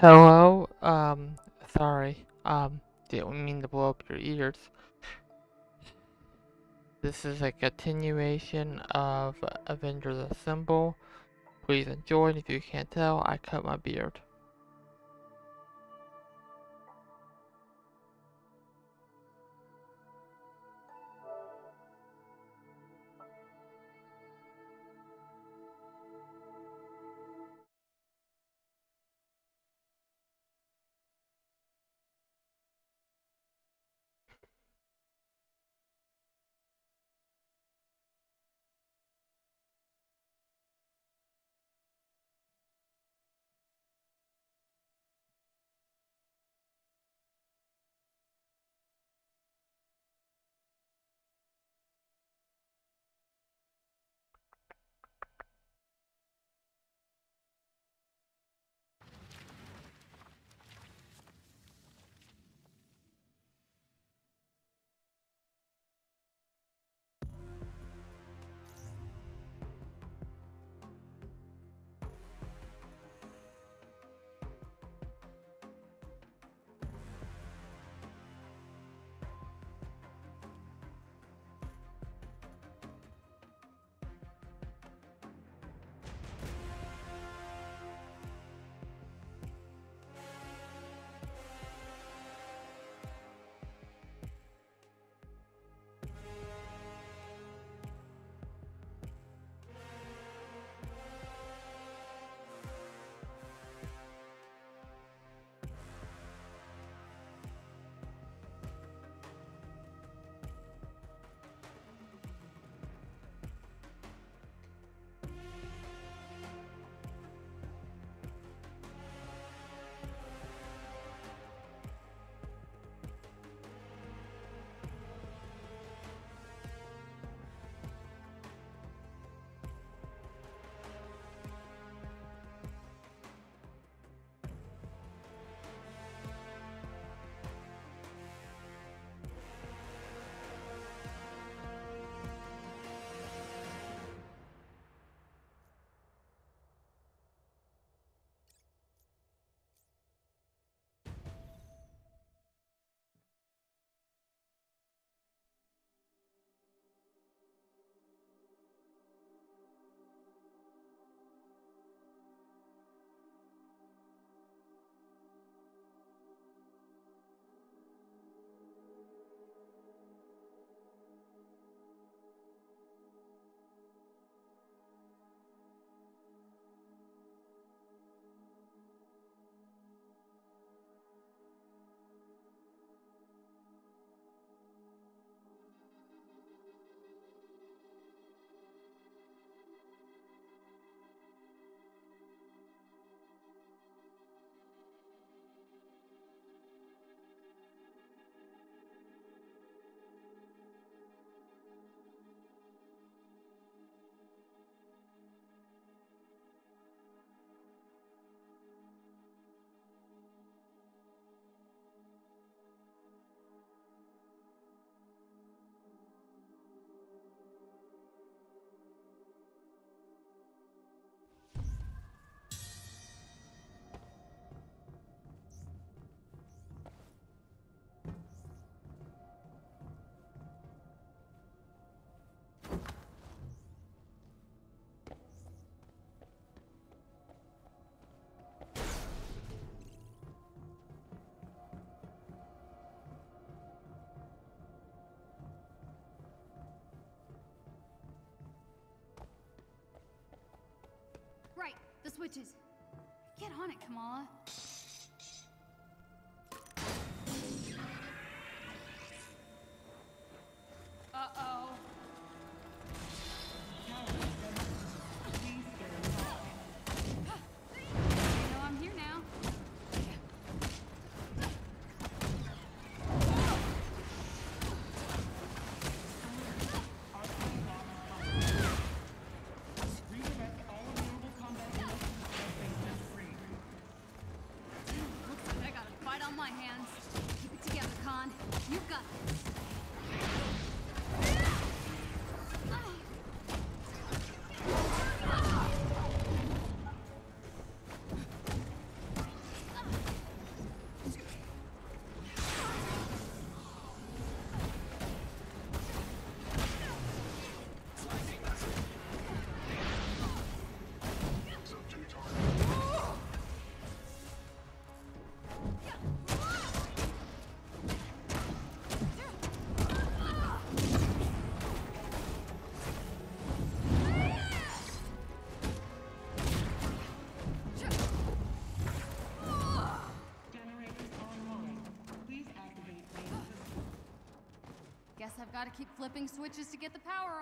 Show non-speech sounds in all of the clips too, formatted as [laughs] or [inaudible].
Hello, um, sorry, um, didn't mean to blow up your ears. This is a continuation of Avengers Assemble. Please enjoy, if you can't tell, I cut my beard. The switches. Get on it, Kamala. Gotta keep flipping switches to get the power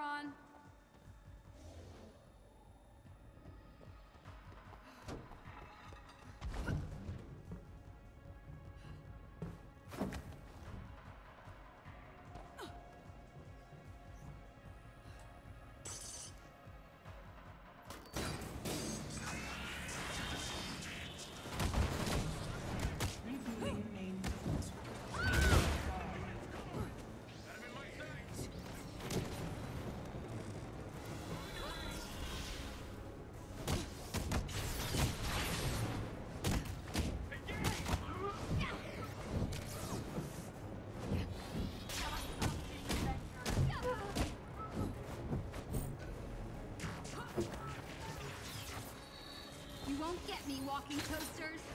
me, walking toasters.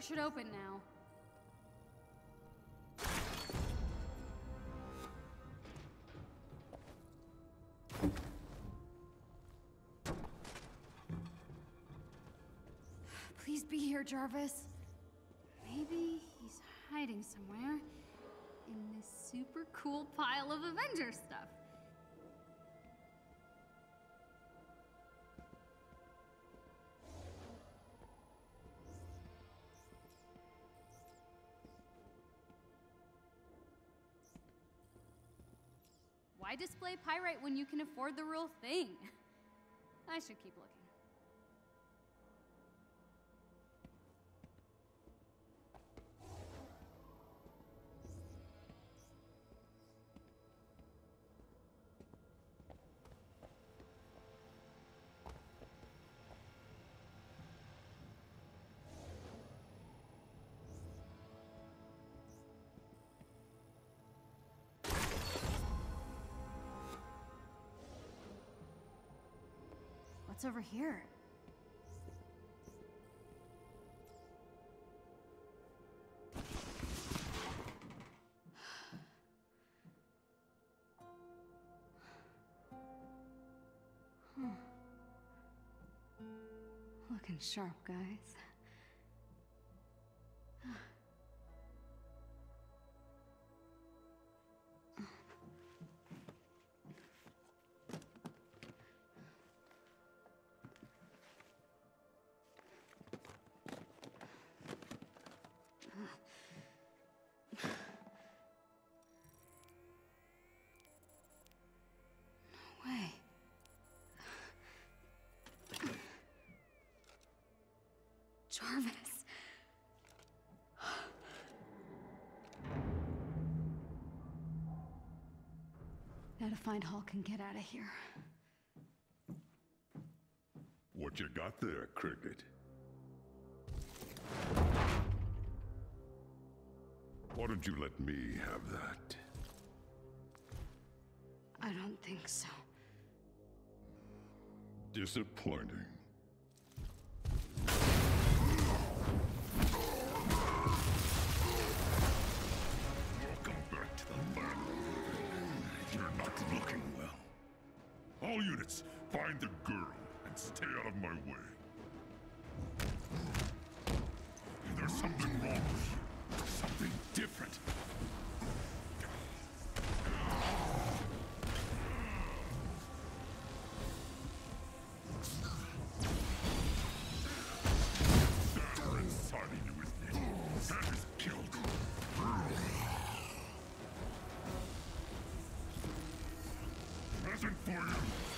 Should open now. Please be here, Jarvis. Maybe he's hiding somewhere in this super cool pile of Avenger stuff. Why display pyrite when you can afford the real thing? [laughs] I should keep looking. What's over here? Looking sharp, guys. Find Hulk and get out of here. What you got there, Cricket? Why don't you let me have that? I don't think so. Disappointing. My way. There's something wrong with you. Something different. Nothing for you.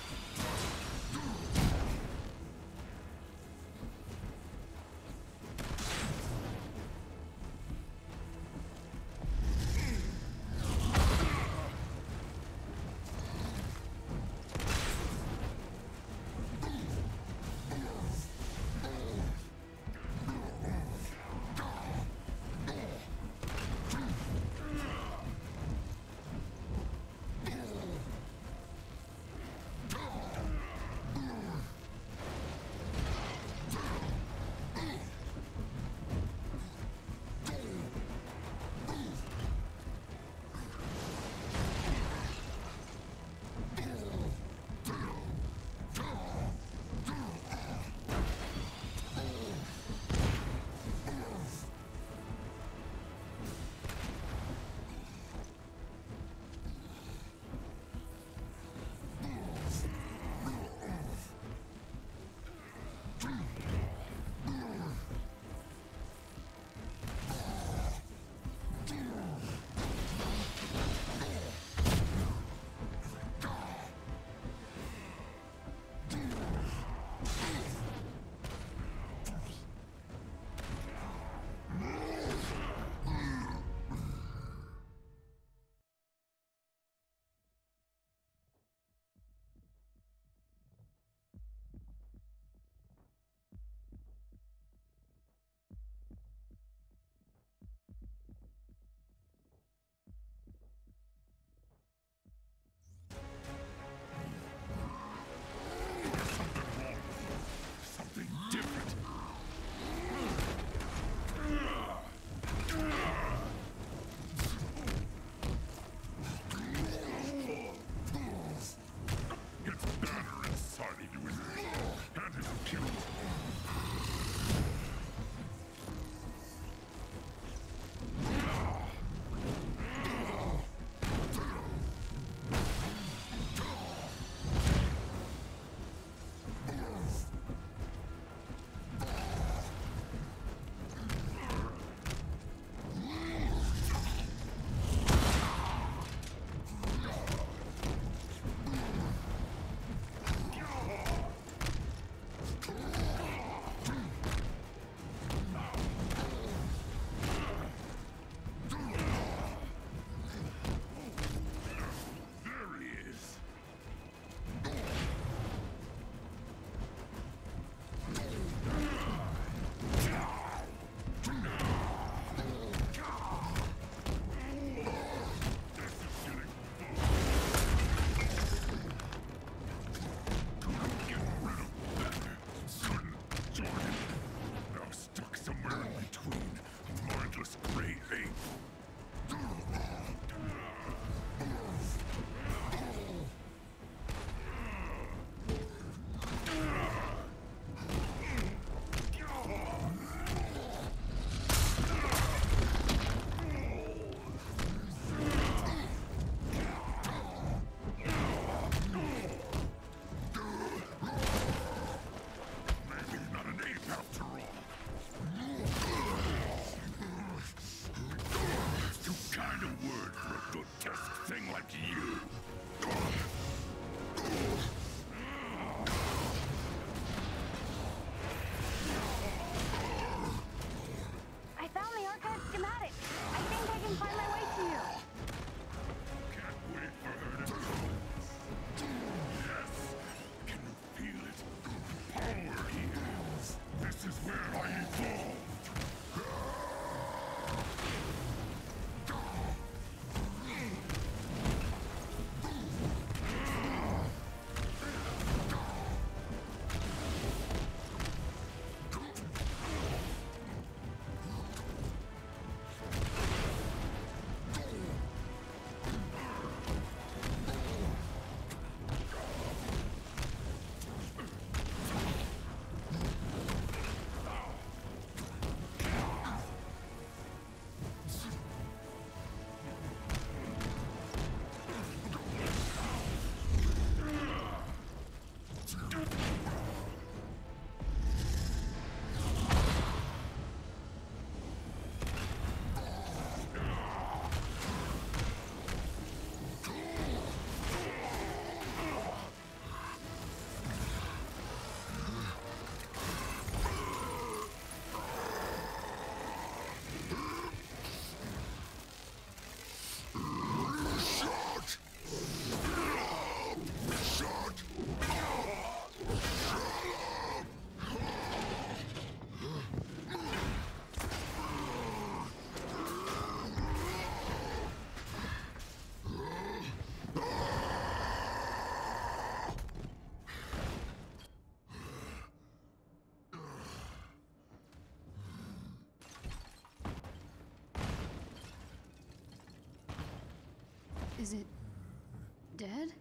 Dead?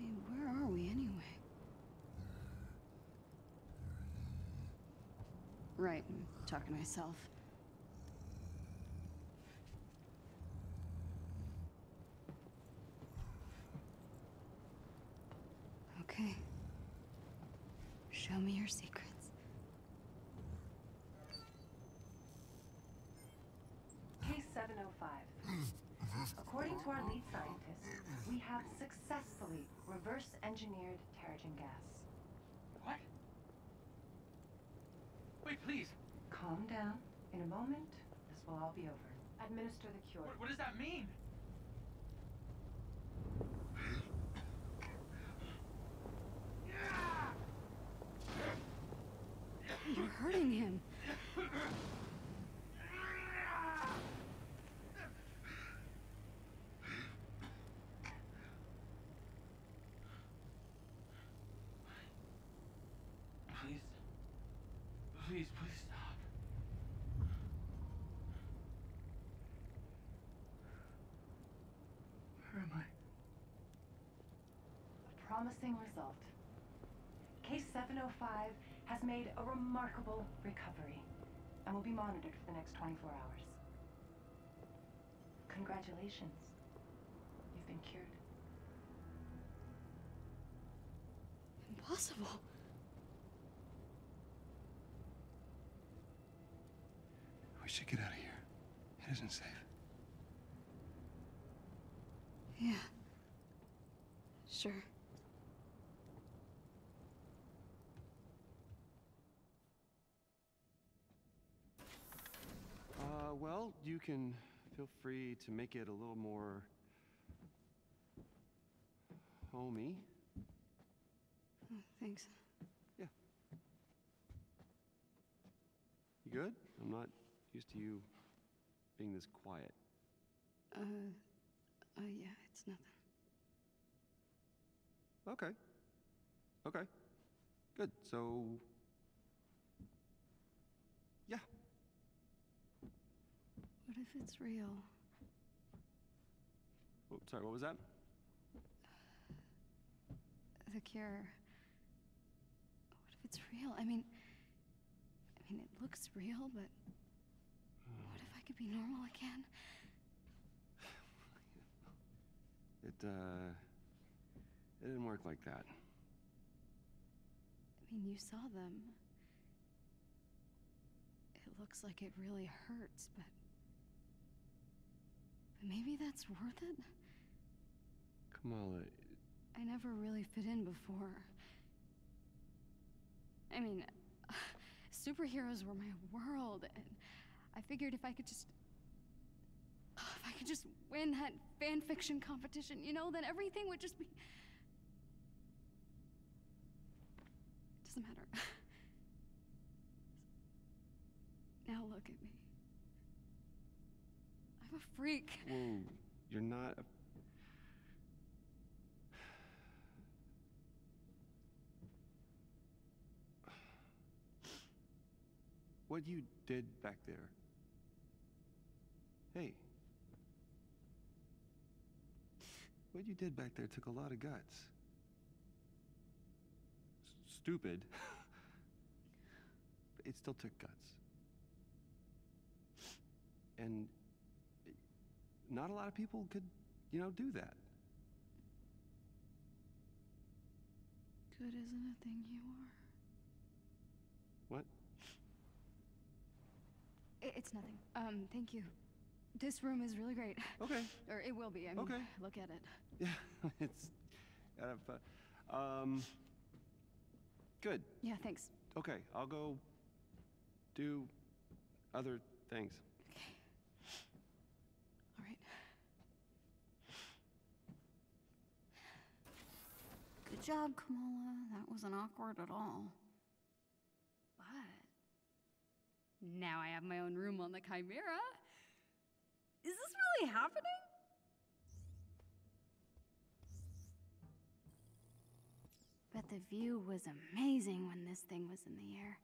Hey, where are we anyway? Right, I'm talking to myself. Okay. Show me your secrets. Case 705. According to our lead scientist, we have successfully reverse engineered Terrigen gas. What? Wait, please. Calm down. In a moment, this will all be over. Administer the cure. What, what does that mean? You're hurting him. Please. Please, please stop. Where am I? A promising result. Case 705 has made a remarkable recovery and will be monitored for the next 24 hours. Congratulations. You've been cured. Impossible. We should get out of here. It isn't safe. Yeah. Sure. Uh, well, you can feel free to make it a little more homey. Oh, thanks. Yeah. You good? I'm not used to you being this quiet. Uh, uh, yeah, it's nothing. Okay. Okay. Good. So. Yeah. What if it's real? Oh, sorry, what was that? The cure. What if it's real? I mean, I mean, it looks real, but what if I could be normal again? [sighs] It, uh. It didn't work like that. I mean, you saw them. It looks like it really hurts, but. Maybe that's worth it? Kamala, I never really fit in before. I mean, [sighs] superheroes were my world, and I figured if I could just. [sighs] If I could just win that fan fiction competition, you know, then everything would just be. It doesn't matter. [laughs] Now look at me. A freak. whoa, you're not. A... [sighs] What you did back there. Hey. What you did back there took a lot of guts. S- stupid. [laughs] it still took guts. And not a lot of people could, you know, do that. Good isn't a thing you are. What? It's nothing. Um, thank you. This room is really great. Okay. [laughs] Or it will be. I mean, Okay. look at it. Yeah, [laughs] it's kind of fun. Um, good. Yeah, thanks. Okay, I'll go do other things. Okay. All right. Good job, Kamala. That wasn't awkward at all. But now I have my own room on the Chimera. Is this really happening? But the view was amazing when this thing was in the air.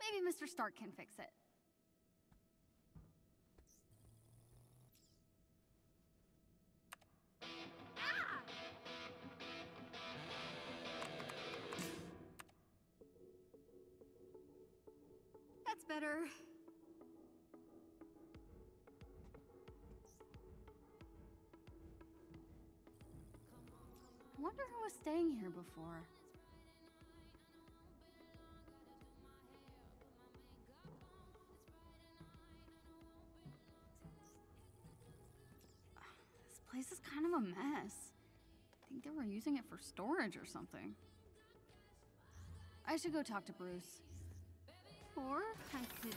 Maybe Mr. Stark can fix it. Better. I wonder who was staying here before. This place is kind of a mess. I think they were using it for storage or something. I should go talk to Bruce. Or I could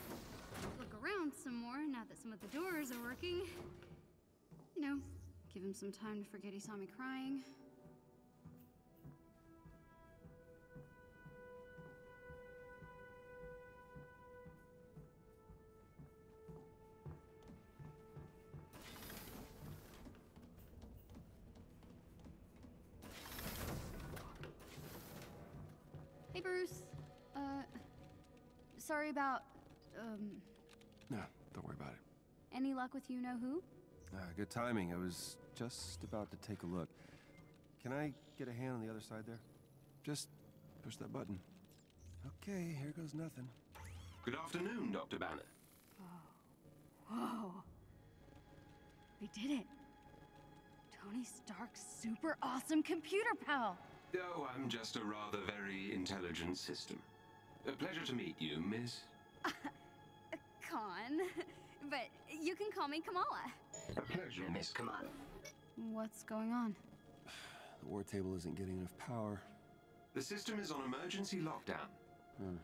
look around some more now that some of the doors are working. You know, give him some time to forget he saw me crying. Hey, Bruce. Uh, sorry about, um, No, don't worry about it. any luck with you know who? Uh, good timing. I was just about to take a look. Can I get a hand on the other side there? Just push that button. Okay, here goes nothing. Good afternoon, Dr. Banner. Whoa. We did it. Tony Stark's super awesome computer pal. Oh, I'm just a rather very intelligent system. A pleasure to meet you, Miss. [laughs] Khan. But you can call me Kamala. A pleasure, Miss Kamala. What's going on? The war table isn't getting enough power. The system is on emergency lockdown. Hmm.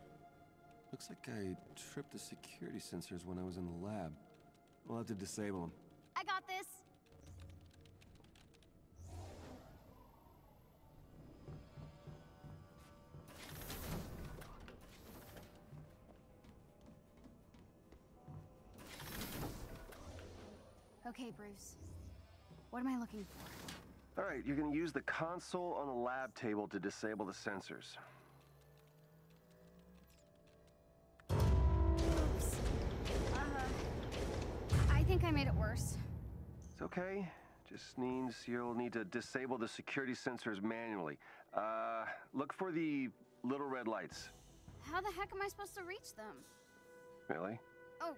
Looks like I tripped the security sensors when I was in the lab. We'll have to disable them. I got this. Okay, Bruce. What am I looking for? All right, you're gonna use the console on the lab table to disable the sensors. Oops. Uh, I think I made it worse. It's okay. Just means you'll need to disable the security sensors manually. Uh, look for the little red lights. How the heck am I supposed to reach them? Really? Oh,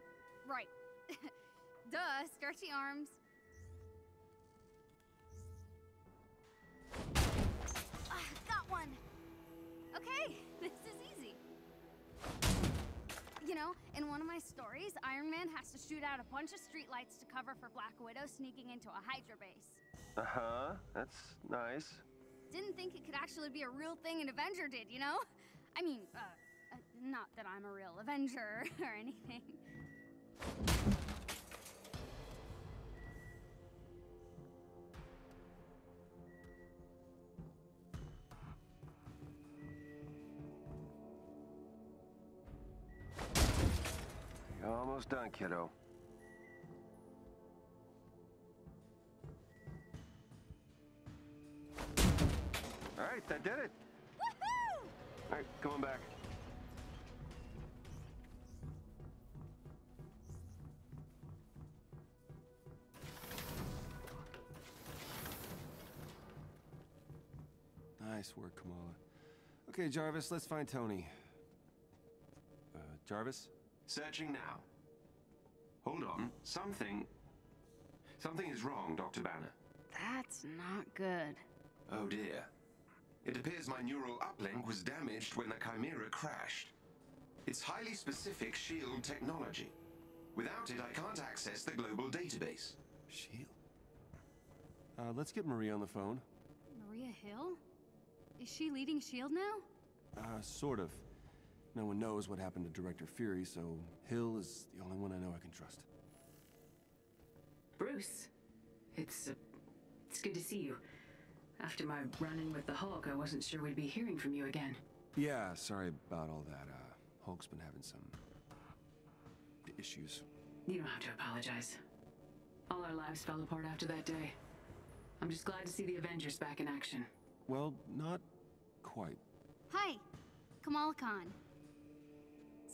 right. [laughs] Duh, stretchy arms. Ah, got one. Okay, [laughs] this is easy. You know, in one of my stories, Iron Man has to shoot out a bunch of streetlights to cover for Black Widow sneaking into a Hydra base. Uh huh. That's nice. Didn't think it could actually be a real thing an Avenger did, you know? I mean, uh, uh not that I'm a real Avenger [laughs] or anything. Almost done, kiddo. All right, that did it. Woohoo! All right, come on back. Nice work, Kamala. Okay, Jarvis, let's find Tony. Uh, Jarvis? Searching now. Hold on. Something. Something is wrong, Dr. Banner. That's not good. Oh dear. It appears my neural uplink was damaged when the Chimera crashed. It's highly specific SHIELD technology. Without it, I can't access the global database. Shield. Uh, let's get Maria on the phone. Maria Hill? Is she leading S.H.I.E.L.D. now? Uh, sort of. No one knows what happened to Director Fury, so Hill is the only one I know I can trust. Bruce, it's uh, it's good to see you. After my run-in with the Hulk, I wasn't sure we'd be hearing from you again. Yeah, sorry about all that. Uh, Hulk's been having some issues. You don't have to apologize. All our lives fell apart after that day. I'm just glad to see the Avengers back in action. Well, not quite. Hi, Kamala Khan.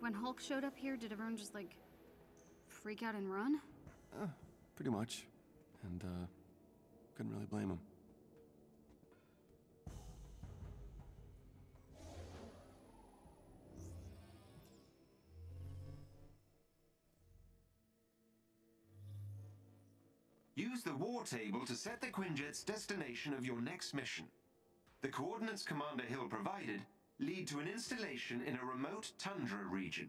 when Hulk showed up here, did everyone just like freak out and run? Uh, pretty much. And, uh, couldn't really blame him. Use the war table to set the Quinjet's destination of your next mission. The coordinates Commander Hill provided lead to an installation in a remote tundra region.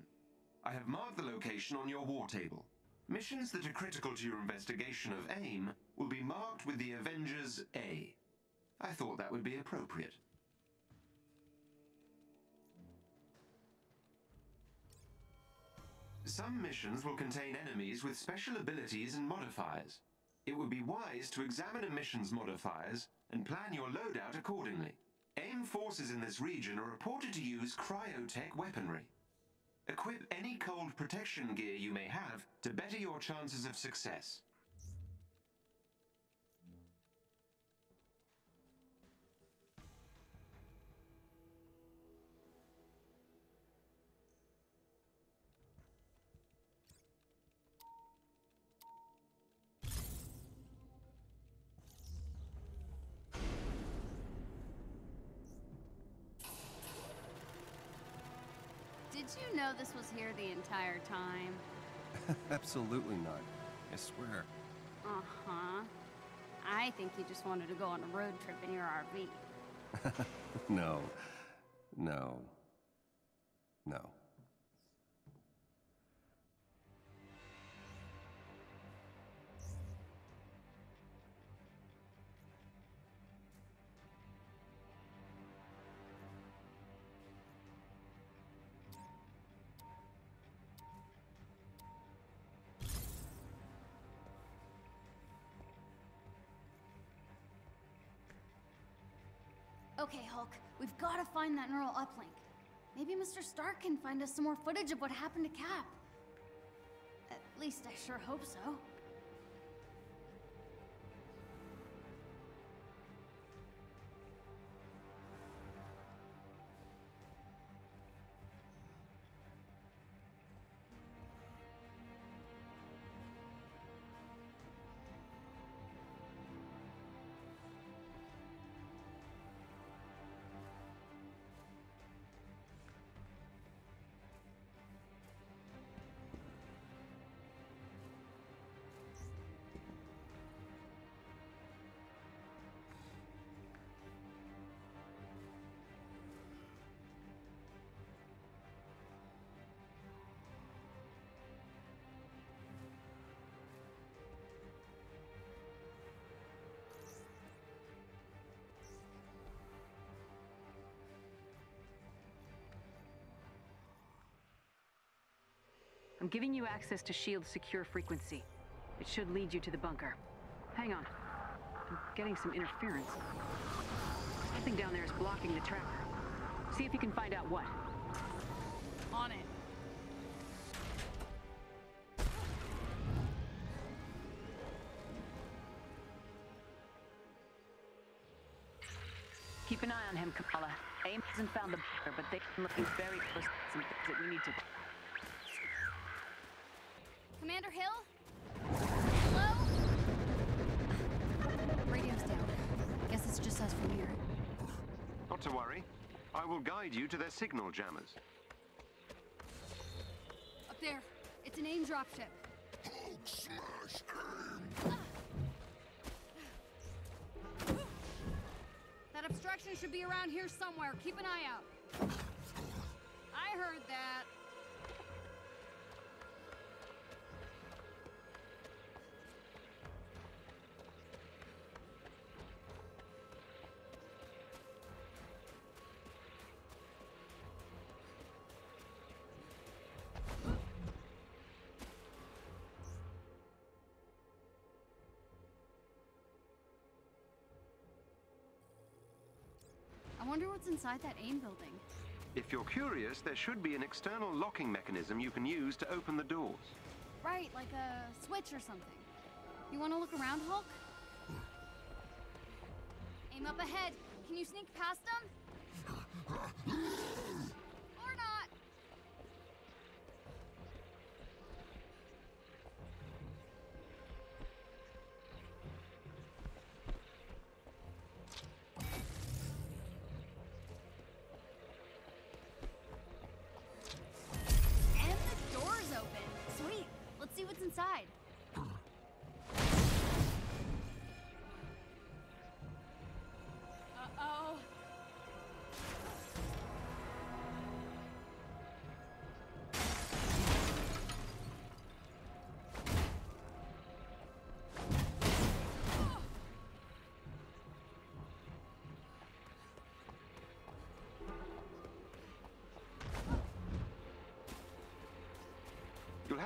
I have marked the location on your war table. Missions that are critical to your investigation of AIM will be marked with the Avengers A. I thought that would be appropriate. Some missions will contain enemies with special abilities and modifiers. It would be wise to examine a mission's modifiers and plan your loadout accordingly. AIM forces in this region are reported to use cryotech weaponry. Equip any cold protection gear you may have to better your chances of success. Entire time? [laughs] Absolutely not. I swear. Uh huh. I think you just wanted to go on a road trip in your RV. [laughs] No. No. No. Okay, Hulk, we've got to find that neural uplink. Maybe Mr. Stark can find us some more footage of what happened to Cap. At least I sure hope so. I'm giving you access to SHIELD's secure frequency. It should lead you to the bunker. Hang on. I'm getting some interference. Something down there is blocking the tracker. See if you can find out what. On it. Keep an eye on him, Kamala. AIM hasn't found the bunker, but they've been looking very close to some things that we need to... Commander Hill? Hello? Radio's down. Guess it's just us from here. Not to worry. I will guide you to their signal jammers. Up there. It's an AIM dropship. Hulk smash AIM! That obstruction should be around here somewhere. Keep an eye out. I heard that. I wonder what's inside that AIM building. If you're curious, there should be an external locking mechanism you can use to open the doors. Right, like a switch or something. You want to look around, Hulk? AIM up ahead. Can you sneak past them?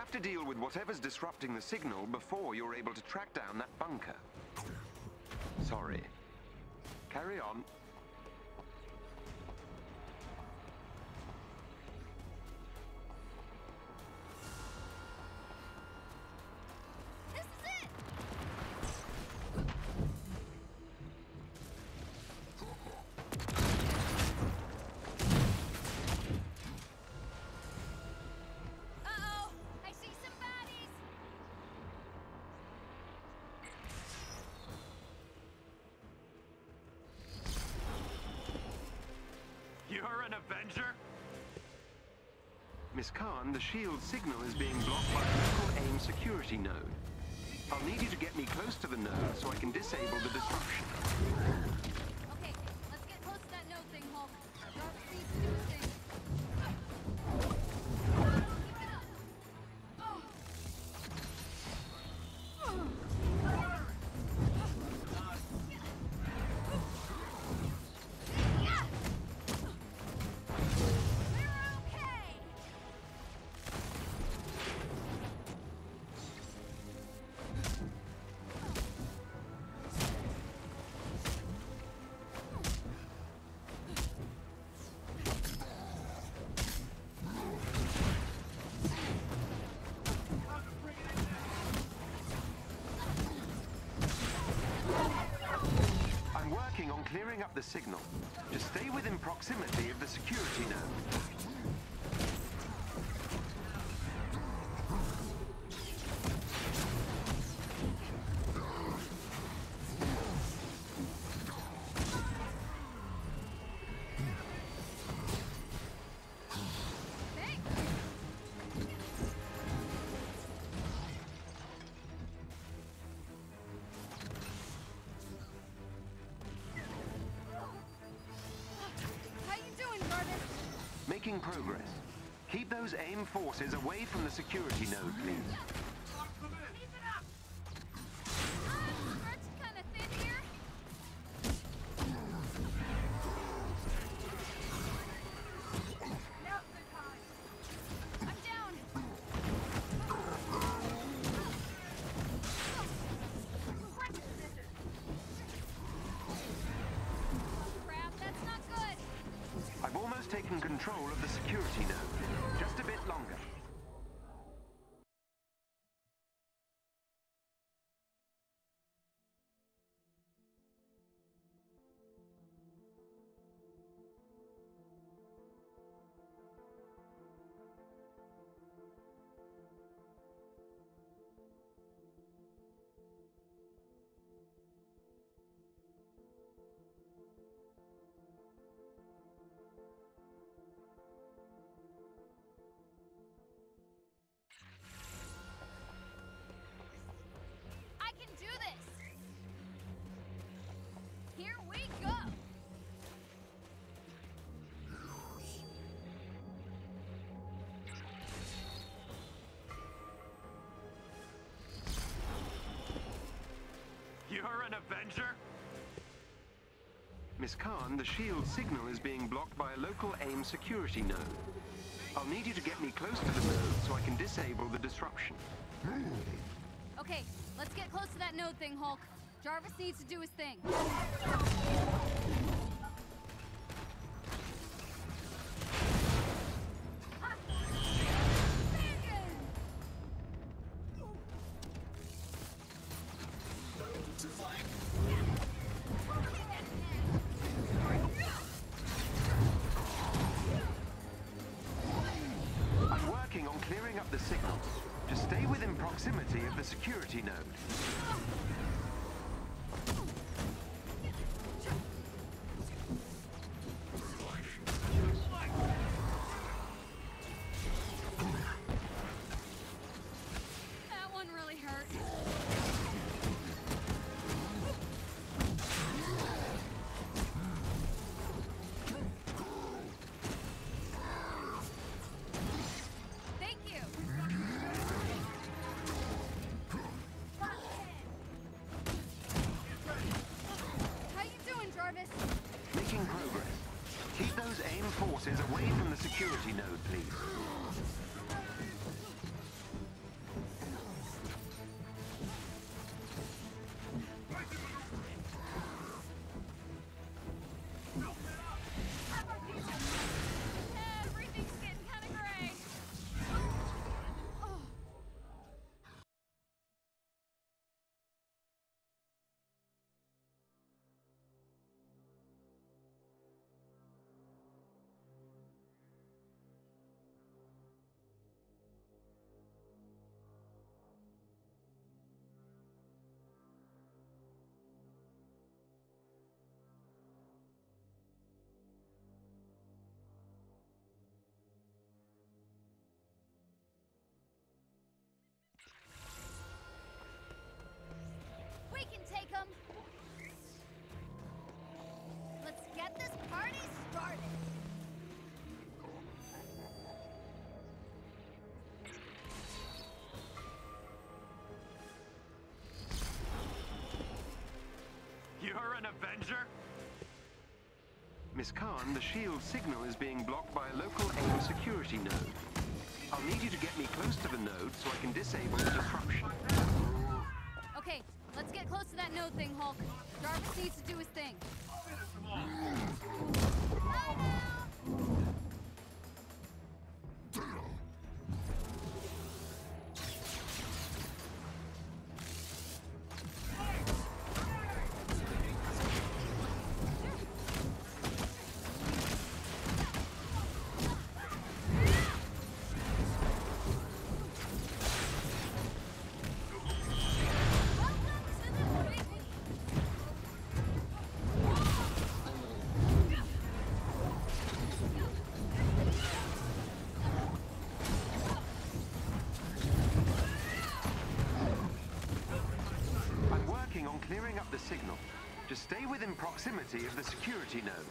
Have to deal with whatever's disrupting the signal before you're able to track down that bunker. Sorry. Carry on. Khan, the shield signal is being blocked by the local AIM security node. I'll need you to get me close to the node so I can disable the disruption. The signal. Just stay within proximity of the security node. Making progress. Keep those AIM forces away from the security node, please. An Avenger? Miss Khan, the shield signal is being blocked by a local AIM security node. I'll need you to get me close to the node so I can disable the disruption. Okay, let's get close to that node thing, Hulk. Jarvis needs to do his thing. Forces away from the security node, Avenger? Miss Khan, the shield signal is being blocked by a local AIM security node. I'll need you to get me close to the node so I can disable the disruption. Okay, let's get close to that node thing, Hulk. Jarvis needs to do his thing. Proximity of the security node.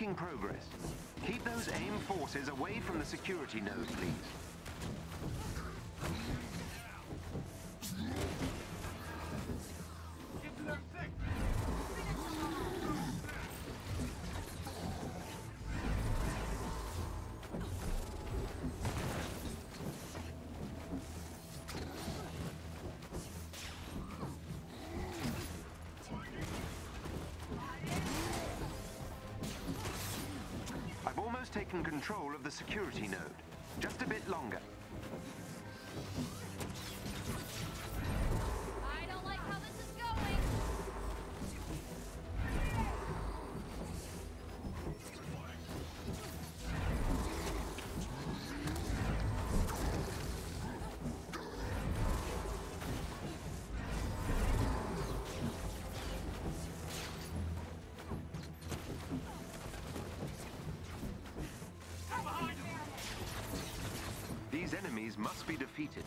Making progress. Keep those AIM forces away from the security node, please. Security node. Just a bit longer. Must be defeated.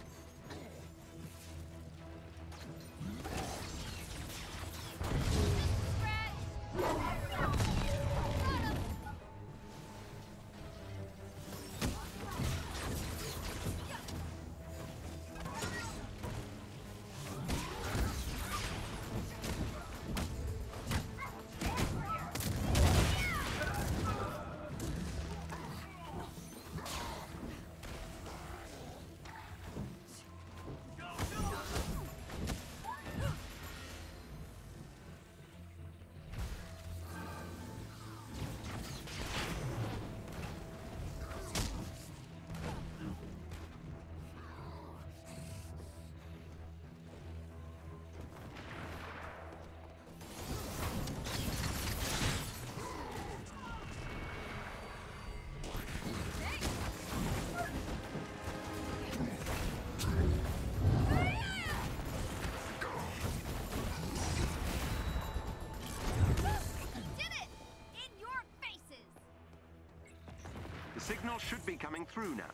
Signal should be coming through now.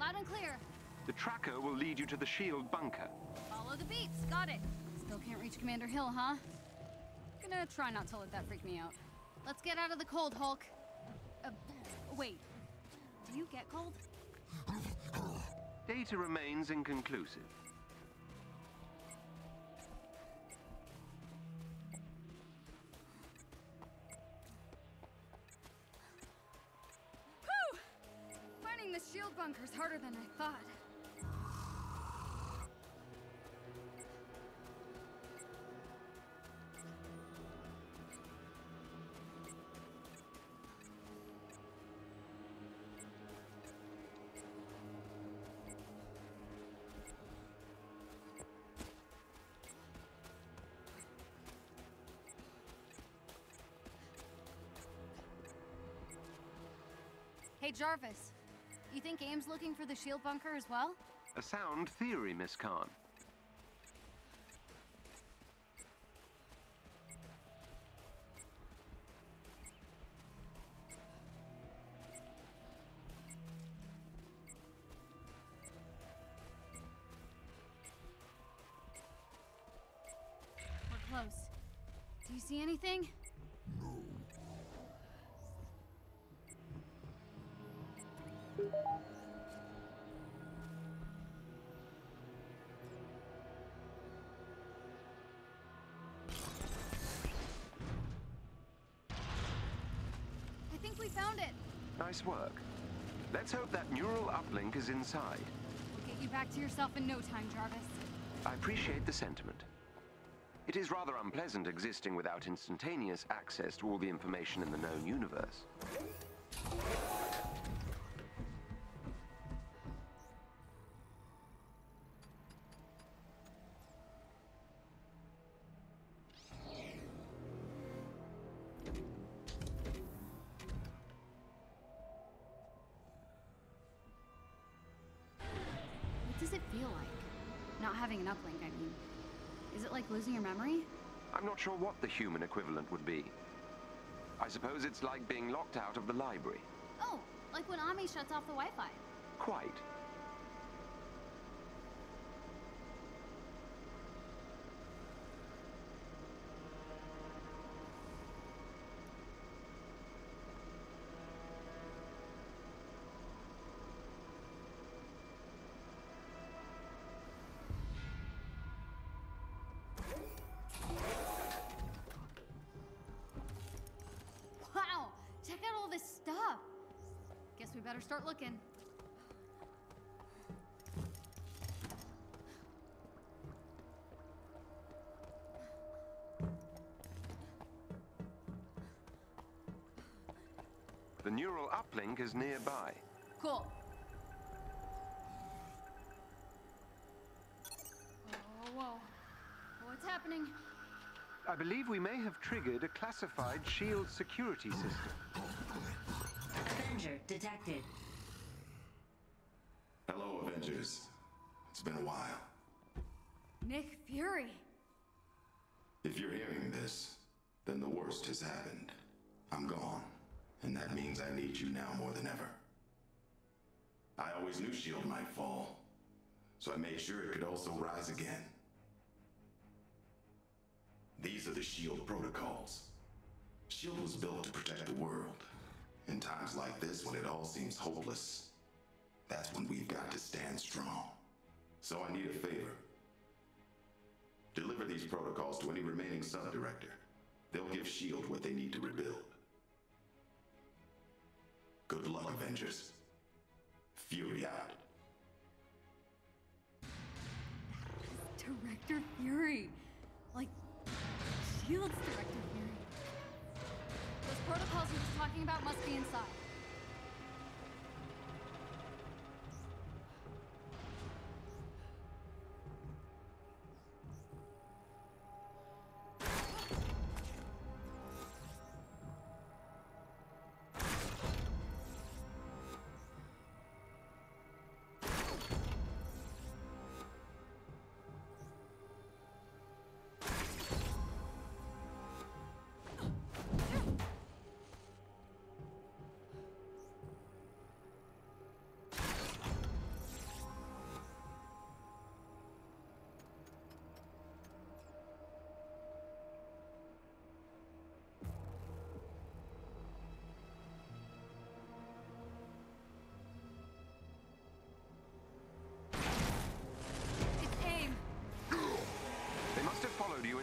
Loud and clear. The tracker will lead you to the shield bunker. Follow the beeps. Got it. Still can't reach Commander Hill, huh? Gonna try not to let that freak me out. Let's get out of the cold, Hulk. Uh, wait. Do you get cold? Data remains inconclusive. Harder than I thought. Hey, Jarvis. You think AIM's looking for the shield bunker as well? A sound theory, Miss Khan. Found it. Nice work. Let's hope that neural uplink is inside. We'll get you back to yourself in no time, Jarvis. I appreciate the sentiment. It is rather unpleasant existing without instantaneous access to all the information in the known universe. Sure what the human equivalent would be. I suppose it's like being locked out of the library. Oh, like when Ammi shuts off the Wi-Fi. Quite. Start looking. The neural uplink is nearby. Cool. Oh, whoa. What's happening? I believe we may have triggered a classified shield security system. Avenger detected. Hello, Avengers. It's been a while. Nick Fury. If you're hearing this, then the worst has happened. I'm gone, and that means I need you now more than ever. I always knew S.H.I.E.L.D. might fall, so I made sure it could also rise again. These are the S.H.I.E.L.D. protocols. S.H.I.E.L.D. was built to protect the world. In times like this, when it all seems hopeless, that's when we've got to stand strong. So I need a favor. Deliver these protocols to any remaining sub-director. They'll give S.H.I.E.L.D. what they need to rebuild. Good luck, Avengers. Fury out. Director Fury. Like, Shield's Director protocols he was talking about must be inside.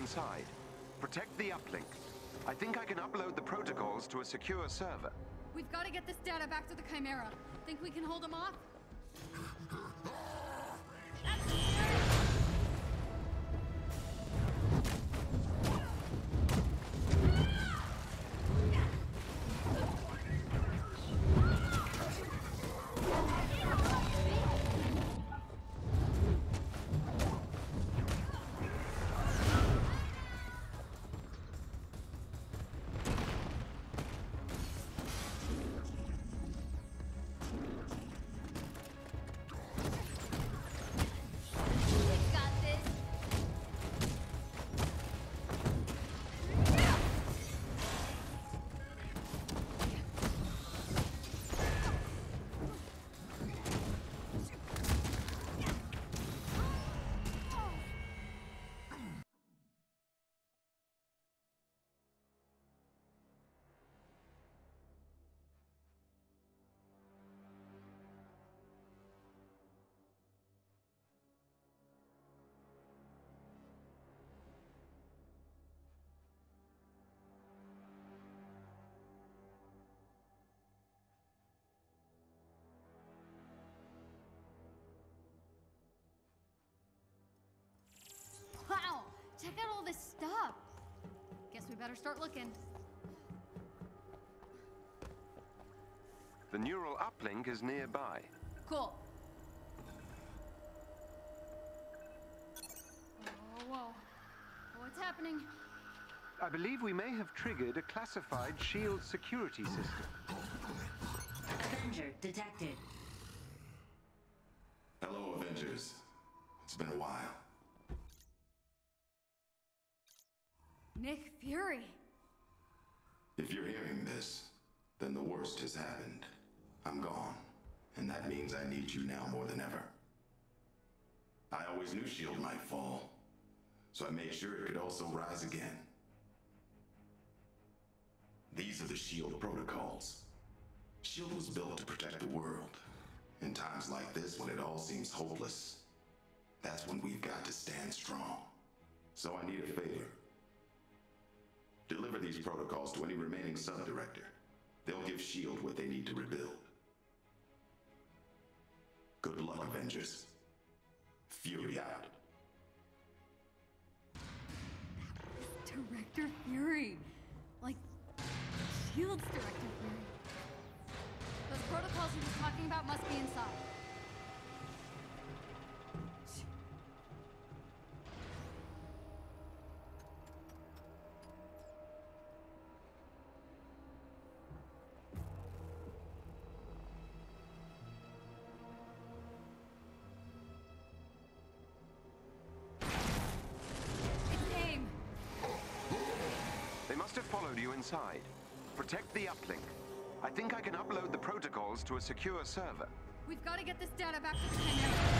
Inside. Protect the uplink. I think I can upload the protocols to a secure server. We've got to get this data back to the Chimera. Think we can hold them off? Check out all this stuff. Guess we better start looking. The neural uplink is nearby. Cool. Oh, whoa. What's happening? I believe we may have triggered a classified shield security system. Avenger detected. Hello, Avengers. It's been a while. Nick Fury. If you're hearing this, then the worst has happened. I'm gone, and that means I need you now more than ever. I always knew S.H.I.E.L.D. might fall, so I made sure it could also rise again. These are the S.H.I.E.L.D. protocols. S.H.I.E.L.D. was built to protect the world. In times like this, when it all seems hopeless, that's when we've got to stand strong. So I need a favor. Deliver these protocols to any remaining sub-director. They'll give S.H.I.E.L.D. what they need to rebuild. Good luck, Avengers. Fury out. Director Fury. Like, Shield's Director Fury. Those protocols he was talking about must be inside. You inside. Protect the uplink. I think I can upload the protocols to a secure server. We've got to get this data back to the Chimera.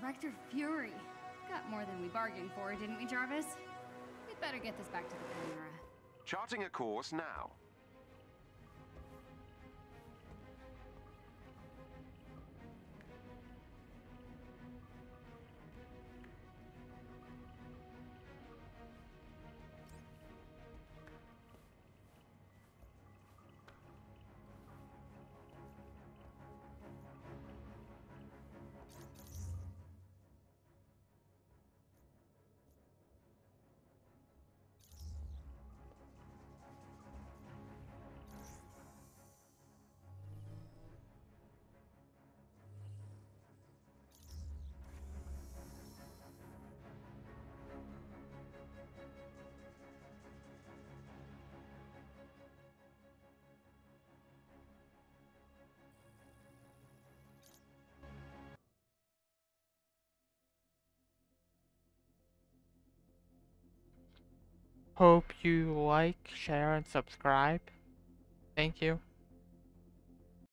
Director Fury. Got more than we bargained for, didn't we, Jarvis? We'd better get this back to the Chimera. Charting a course now. Hope you like, share, and subscribe. Thank you.